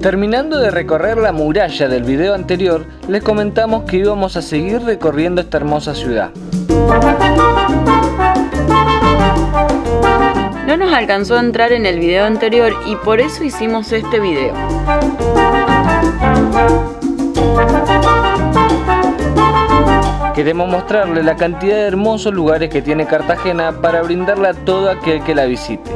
Terminando de recorrer la muralla del video anterior, les comentamos que íbamos a seguir recorriendo esta hermosa ciudad. No nos alcanzó a entrar en el video anterior y por eso hicimos este video. Queremos mostrarle la cantidad de hermosos lugares que tiene Cartagena para brindarle a todo aquel que la visite.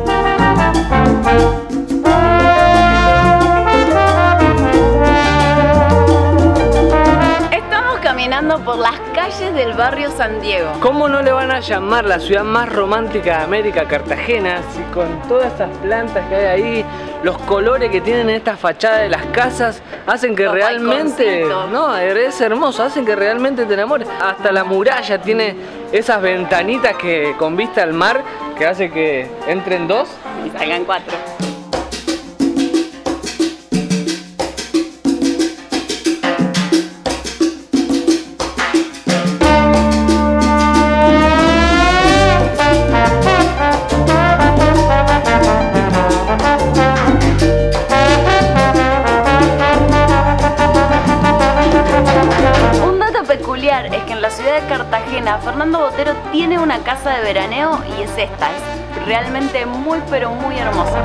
Caminando por las calles del barrio San Diego. ¿Cómo no le van a llamar la ciudad más romántica de América, Cartagena, si con todas esas plantas que hay ahí, los colores que tienen estas fachadas de las casas, hacen que Los realmente, no, es hermoso, hacen que realmente te enamores. Hasta la muralla tiene esas ventanitas que con vista al mar que hace que entren dos. Y salgan cuatro. Tiene una casa de veraneo y es esta, es realmente muy pero muy hermosa.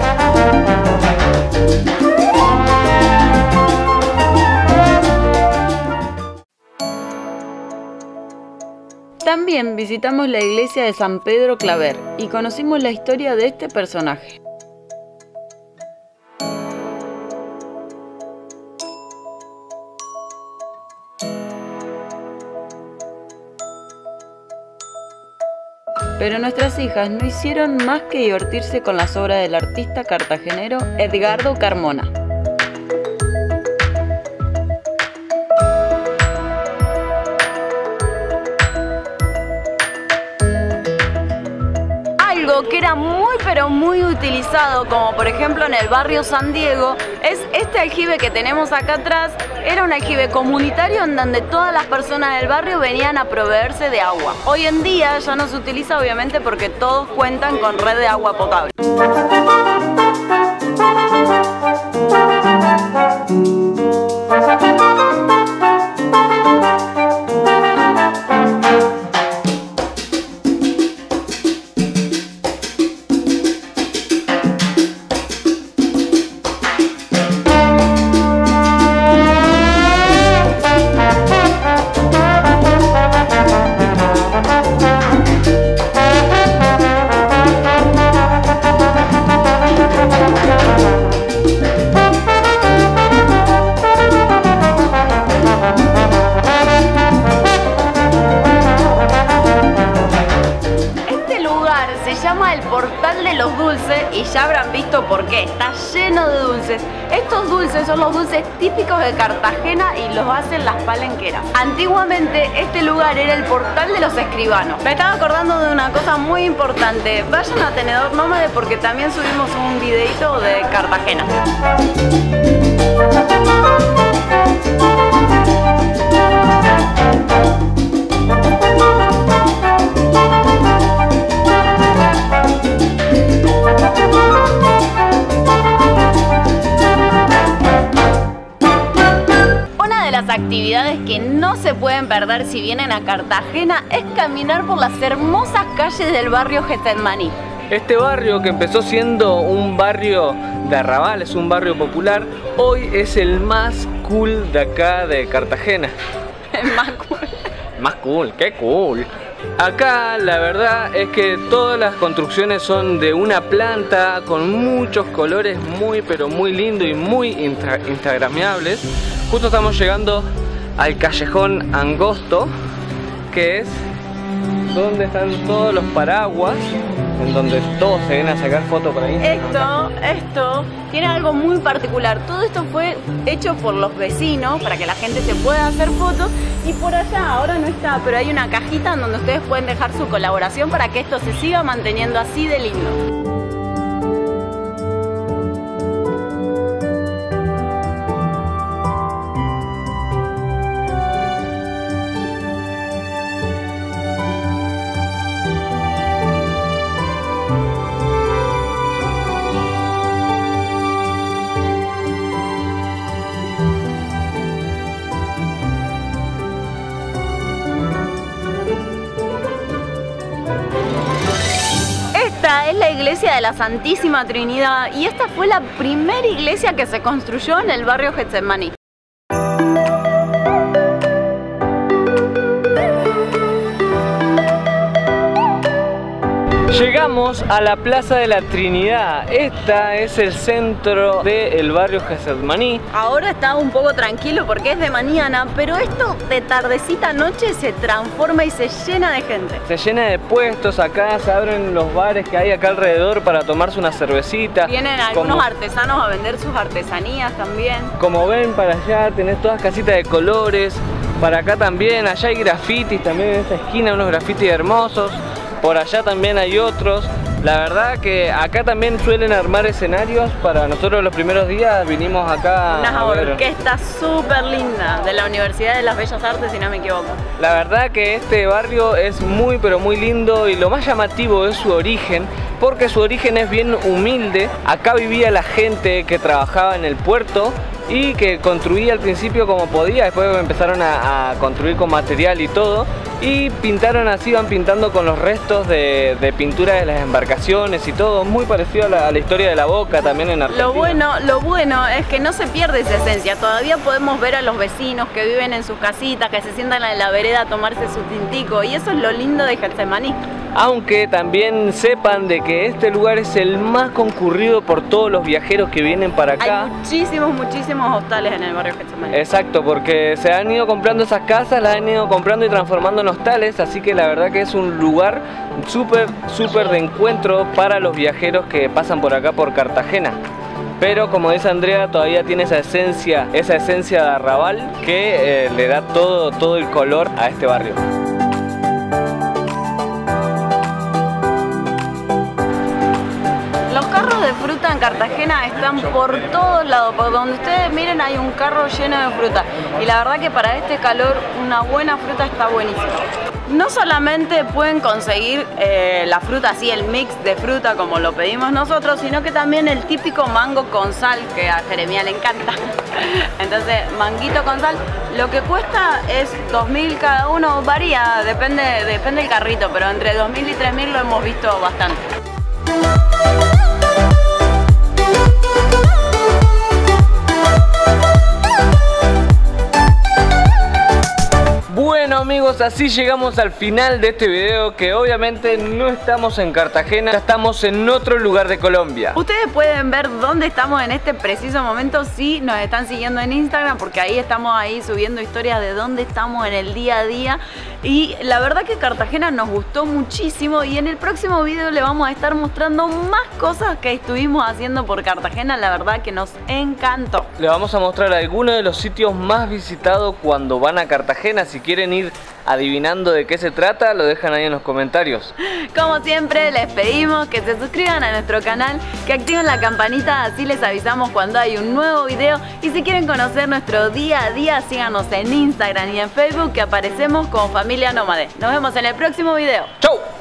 También visitamos la iglesia de San Pedro Claver y conocimos la historia de este personaje. Hijas no hicieron más que divertirse con las obras del artista cartagenero Edgardo Carmona. Algo que era muy pero muy utilizado, como por ejemplo en el barrio San Diego, es este aljibe que tenemos acá atrás. Era un aljibe comunitario en donde todas las personas del barrio venían a proveerse de agua. Hoy en día ya no se utiliza obviamente porque todos cuentan con red de agua potable. Llama el Portal de los Dulces y ya habrán visto por qué. Está lleno de dulces. Estos dulces son los dulces típicos de Cartagena y los hacen las palenqueras. Antiguamente este lugar era el Portal de los Escribanos. Me estaba acordando de una cosa muy importante. Vayan a Tenedor Nómade porque también subimos un videito de Cartagena. Actividades que no se pueden perder si vienen a Cartagena es caminar por las hermosas calles del barrio Getsemaní. Este barrio que empezó siendo un barrio de arrabal, es un barrio popular, hoy es el más cool de acá de Cartagena. Es más cool. Más cool, qué cool. Acá la verdad es que todas las construcciones son de una planta con muchos colores muy pero muy lindos y muy insta- instagramiables. Justo estamos llegando al callejón angosto, que es donde están todos los paraguas, en donde todos se ven a sacar fotos por ahí. Esto, esto tiene algo muy particular. Todo esto fue hecho por los vecinos para que la gente se pueda hacer fotos. Y por allá, ahora no está, pero hay una cajita en donde ustedes pueden dejar su colaboración para que esto se siga manteniendo así de lindo. Iglesia de la Santísima Trinidad y esta fue la primera iglesia que se construyó en el barrio Getsemaní. Llegamos a la Plaza de la Trinidad. Esta es el centro del barrio Getsemaní. Ahora está un poco tranquilo porque es de mañana, pero esto de tardecita noche se transforma y se llena de gente. Se llena de puestos acá, se abren los bares que hay acá alrededor para tomarse una cervecita. Vienen algunos artesanos a vender sus artesanías también. Como ven para allá tenés todas casitas de colores. Para acá también, allá hay grafitis también en esta esquina, unos grafitis hermosos por allá también hay otros. La verdad que acá también suelen armar escenarios para nosotros los primeros días vinimos acá Una orquesta súper linda de la Universidad de las Bellas Artes si no me equivoco. La verdad que este barrio es muy pero muy lindo y lo más llamativo es su origen porque su origen es bien humilde. Acá vivía la gente que trabajaba en el puerto y que construía al principio como podía, después empezaron a, construir con material y todo y pintaron así, van pintando con los restos de, pintura de las embarcaciones y todo, muy parecido a la, historia de la boca también en Argentina. Lo bueno, lo bueno es que no se pierde esa esencia, todavía podemos ver a los vecinos que viven en sus casitas, que se sientan en la vereda a tomarse su tintico y eso es lo lindo de Getsemaní aunque también sepan de que este lugar es el más concurrido por todos los viajeros que vienen para acá. Hay muchísimos, muchísimos hostales en el barrio Getsemaní. Exacto, porque se han ido comprando esas casas, las han ido comprando y transformando en hostales, así que la verdad que es un lugar súper, súper de encuentro para los viajeros que pasan por acá por Cartagena. Pero como dice Andrea, todavía tiene esa esencia, esa esencia de arrabal que eh, le da todo, todo el color a este barrio. En Cartagena están por todos lados, por donde ustedes miren hay un carro lleno de fruta y la verdad que para este calor una buena fruta está buenísima. No solamente pueden conseguir eh, la fruta así, el mix de fruta como lo pedimos nosotros, sino que también el típico mango con sal, que a Jeremía le encanta. Entonces, manguito con sal, lo que cuesta es 2.000 cada uno, varía, depende, depende del carrito, pero entre 2.000 y 3.000 lo hemos visto bastante. Amigos, así llegamos al final de este video que obviamente no estamos en Cartagena, estamos en otro lugar de Colombia. Ustedes pueden ver dónde estamos en este preciso momento si nos están siguiendo en Instagram porque ahí estamos ahí subiendo historias de dónde estamos en el día a día y la verdad que Cartagena nos gustó muchísimo y en el próximo video le vamos a estar mostrando más cosas que estuvimos haciendo por Cartagena, la verdad que nos encantó. Le vamos a mostrar algunos de los sitios más visitados cuando van a Cartagena, si quieren ir adivinando de qué se trata, lo dejan ahí en los comentarios. Como siempre, les pedimos que se suscriban a nuestro canal, que activen la campanita, así les avisamos cuando hay un nuevo video. Y si quieren conocer nuestro día a día, síganos en Instagram y en Facebook, que aparecemos como Familia Nómade. Nos vemos en el próximo video. ¡Chau!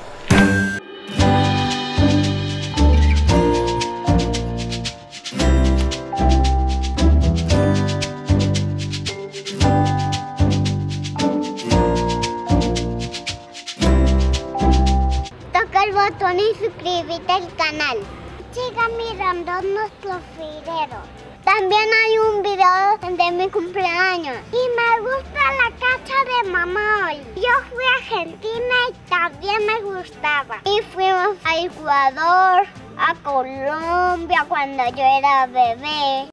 Videos. También hay un video de mi cumpleaños. Y me gusta la casa de mamá hoy. Yo fui a Argentina y también me gustaba. Y fuimos a Ecuador, a Colombia cuando yo era bebé.